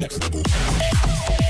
Next level.